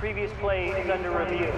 Previous play is under review.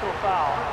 total.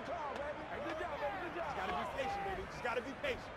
Good job, baby. Hey, good job, baby. Good job. Just gotta be patient, baby. Just gotta be patient.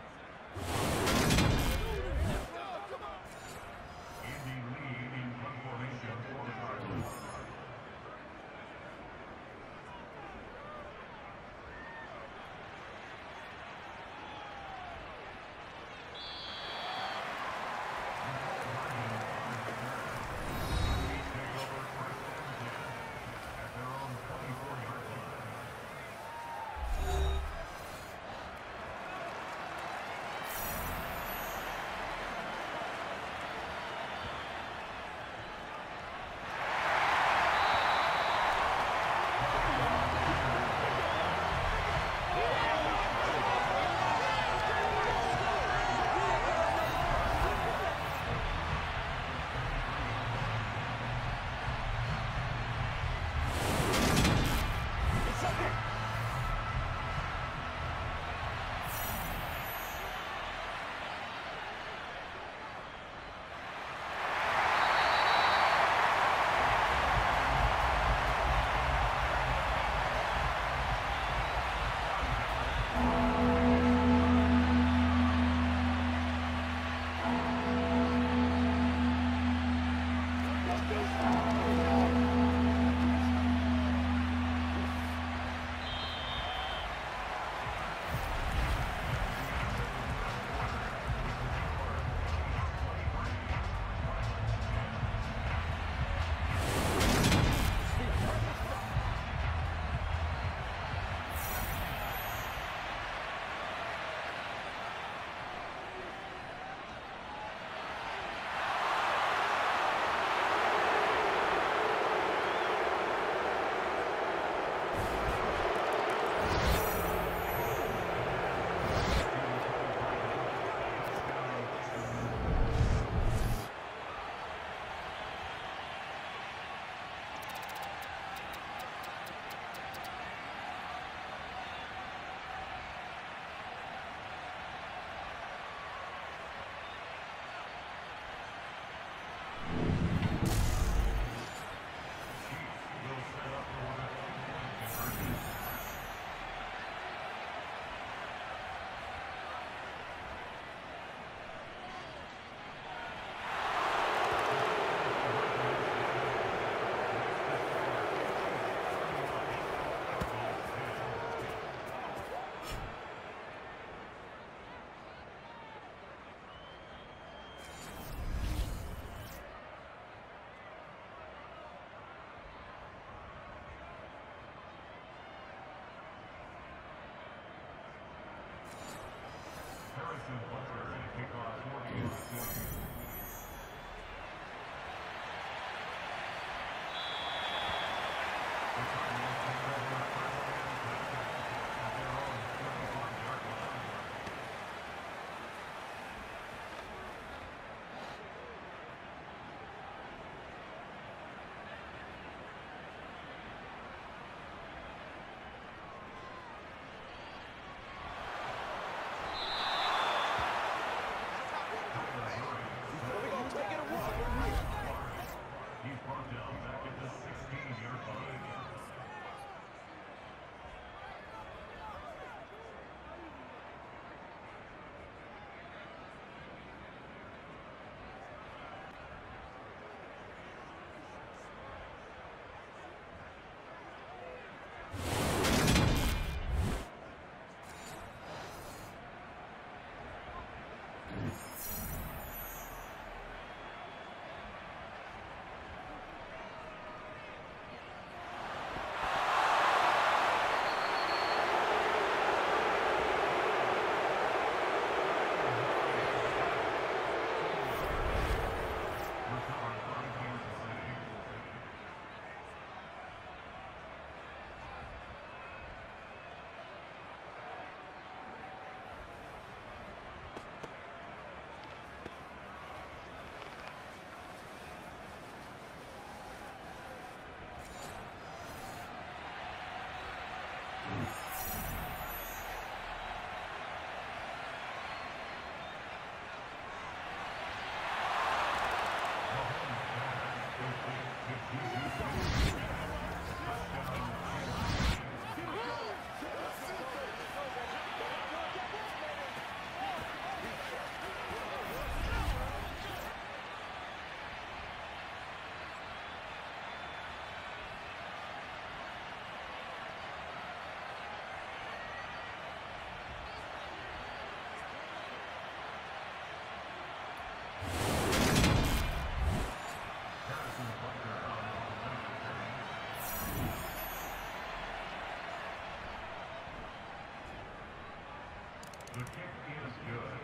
The kick is good.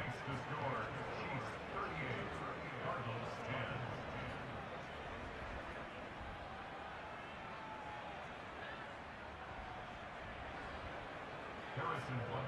Makes the score Chiefs 38, Cardinals 10. Harrison Butker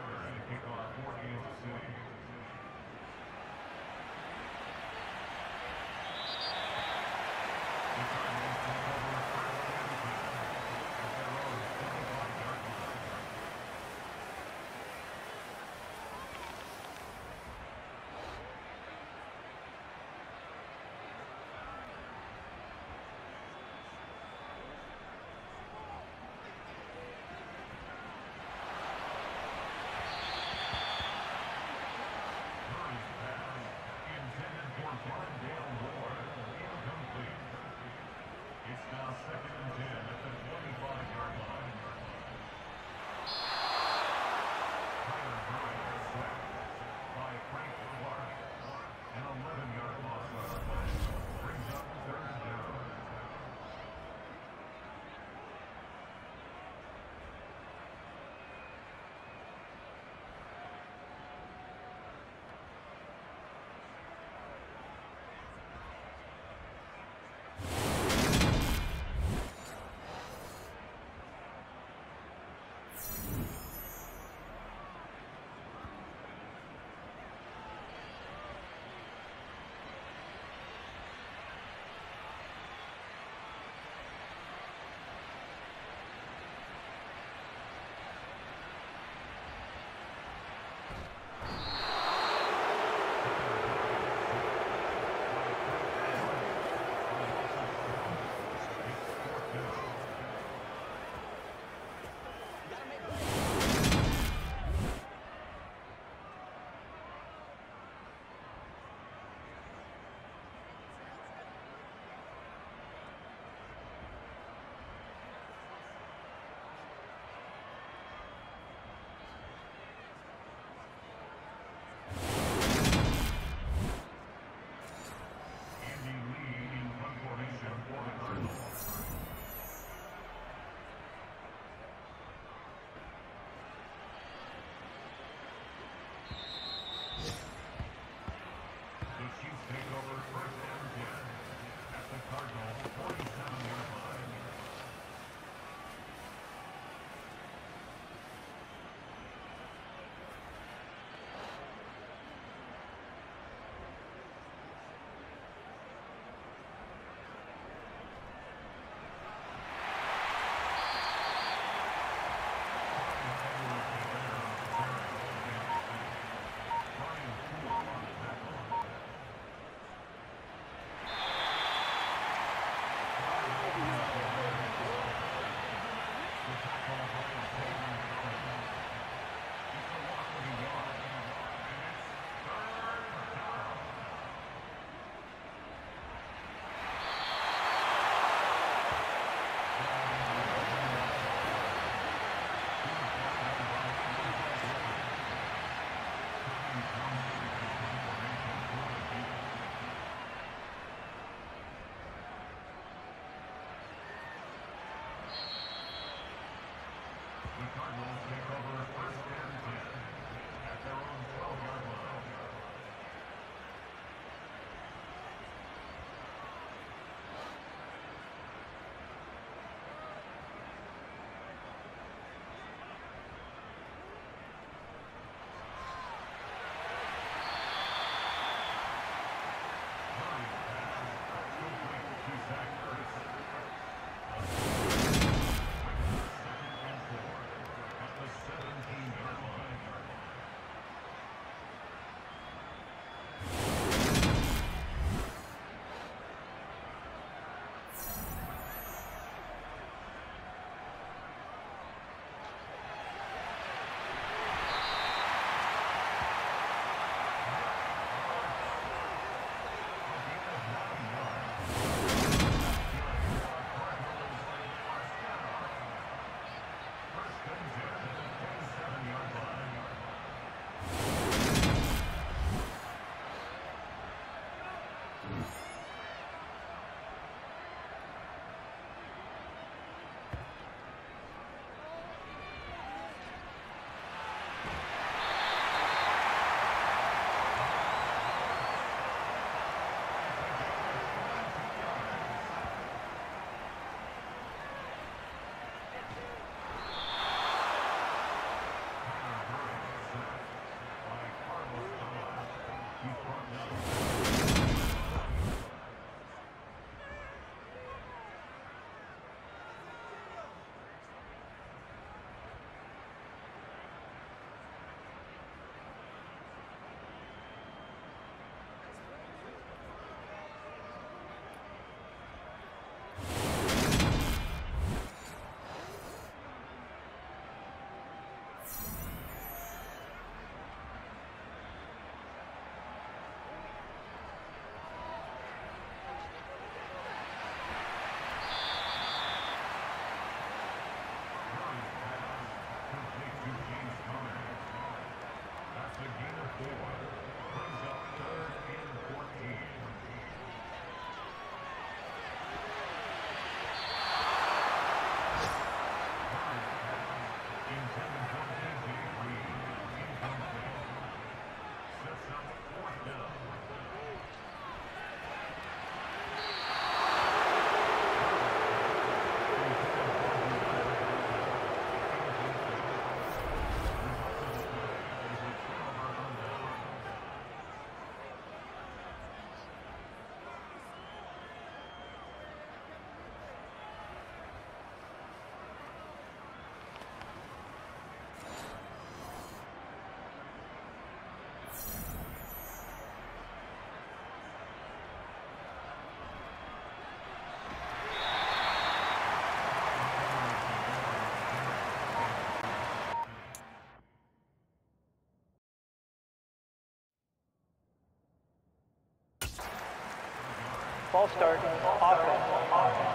False start. Offense.